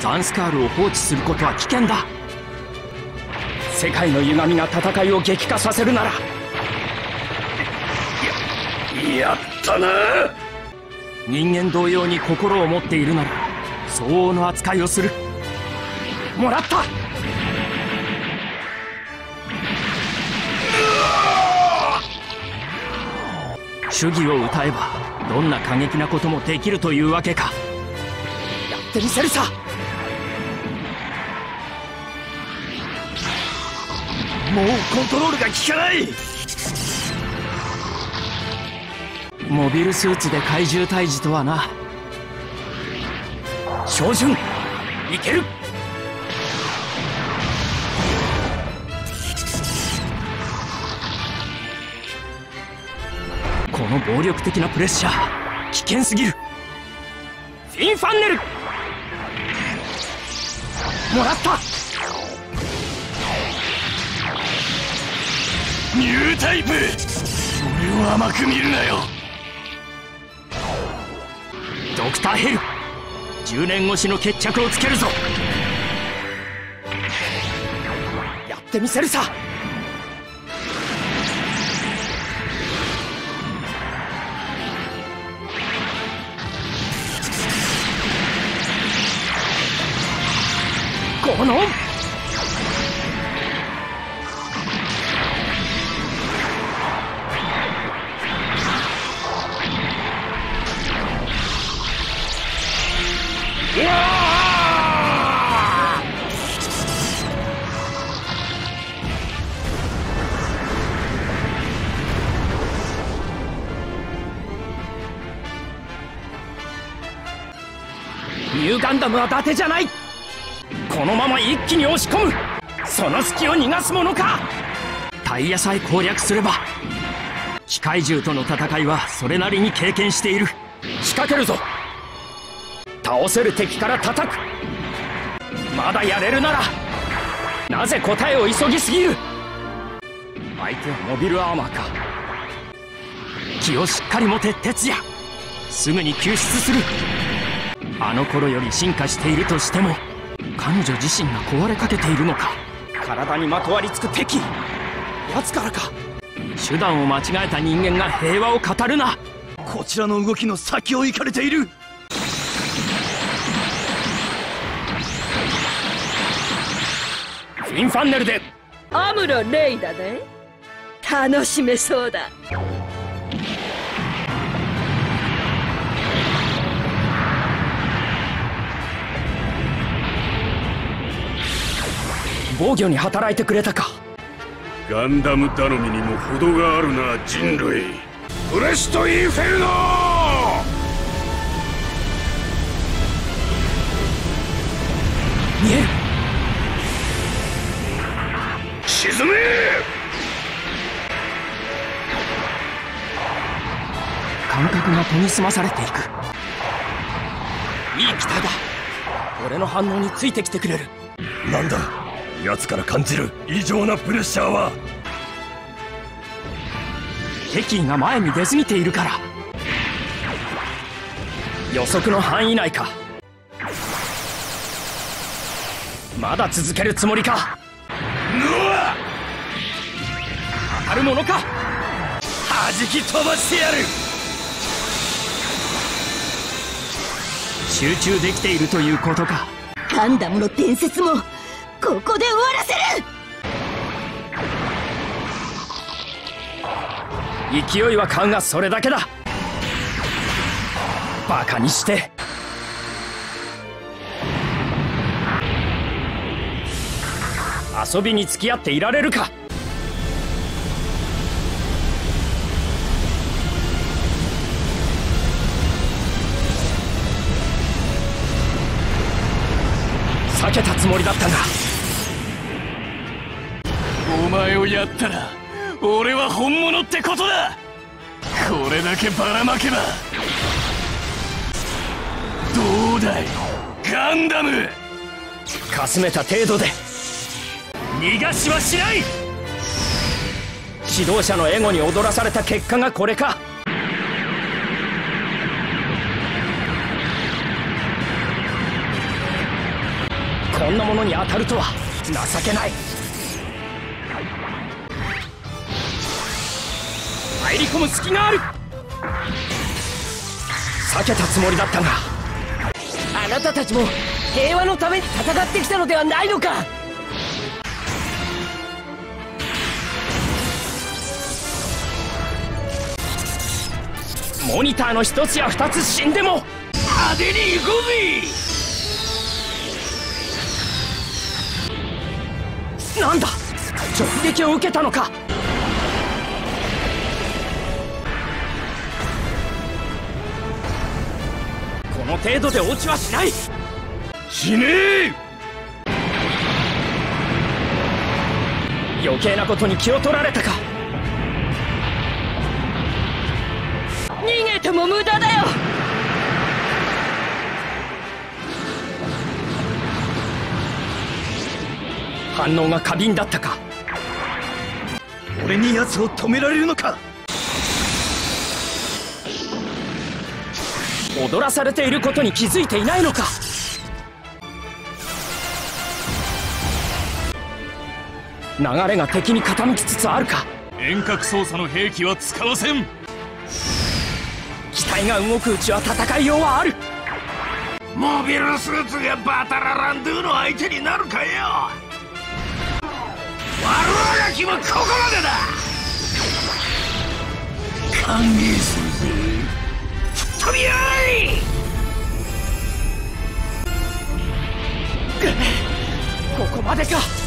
ザンスカールを放置することは危険だ。世界の歪みが戦いを激化させるなら。やったな。人間同様に心を持っているなら相応の扱いをする。もらった。主義を歌えばどんな過激なこともできるというわけか。やってみせるさもうコントロールが効かない。モビルスーツで怪獣退治とはな。照準いける。この暴力的なプレッシャー危険すぎる。フィンファンネル。もらったニュータイプ。俺を甘く見るなよ。ドクターヘル。10年越しの決着をつけるぞ。やってみせるさ。このニューガンダムは伊達じゃない。このまま一気に押し込む。その隙を逃がすものか。タイヤさえ攻略すれば。機械獣との戦いはそれなりに経験している。仕掛けるぞ。倒せる敵から叩く。まだやれるならなぜ答えを急ぎすぎる？相手はモビルアーマーか。気をしっかり持て鉄也すぐに救出する。あの頃より進化しているとしても彼女自身が壊れかけているのか。体にまとわりつく敵。奴からか。手段を間違えた人間が平和を語るな。こちらの動きの先を行かれている。フィンファンネルで。アムロ・レイだね。楽しめそうだ。防御に働いてくれたか。ガンダム頼みにも程があるな人類。ブレスト・インフェルノ見えるが研ぎ澄まされていく。いい機体だ。俺の反応についてきてくれる。なんだ？奴から感じる。異常なプレッシャーは。敵意が前に出過ぎているから。予測の範囲内か。まだ続けるつもりか。うわ！当たるものか。弾き飛ばしてやる集中できているということか。ガンダムの伝説もここで終わらせる！勢いは勘がそれだけだ。バカにして。遊びに付き合っていられるか避けたつもりだったがお前をやったら俺は本物ってことだ。これだけばらまけばどうだいガンダム。かすめた程度で。逃がしはしない。指導者のエゴに踊らされた結果がこれかんなものに当たるとは。情けない。入り込む隙がある。避けたつもりだったが。あなたたちも平和のために戦ってきたのではないのか。モニターの一つや二つ死んでも。派手に行こうぜなんだ？直撃を受けたのか？この程度で落ちはしない！死ね！え余計なことに気を取られたか？逃げても無駄だよ反応が過敏だったか。俺に奴を止められるのか？踊らされていることに気づいていないのか。流れが敵に傾きつつあるか。遠隔操作の兵器は使わせん。機体が動くうちは戦いようはある。モビルスーツがバタラランドゥの相手になるかよ。悪悪あがきもここまでだ。歓迎するぜ。吹っ飛び合いここまでか。